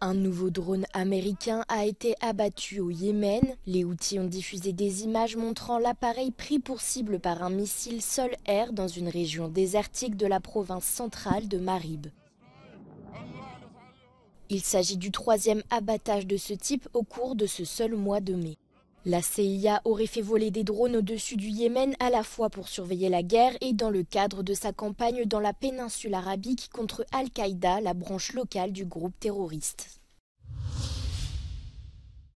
Un nouveau drone américain a été abattu au Yémen. Les Houthis ont diffusé des images montrant l'appareil pris pour cible par un missile sol-air dans une région désertique de la province centrale de Marib. Il s'agit du troisième abattage de ce type au cours de ce seul mois de mai. La CIA aurait fait voler des drones au-dessus du Yémen à la fois pour surveiller la guerre et dans le cadre de sa campagne dans la péninsule arabique contre Al-Qaïda, la branche locale du groupe terroriste.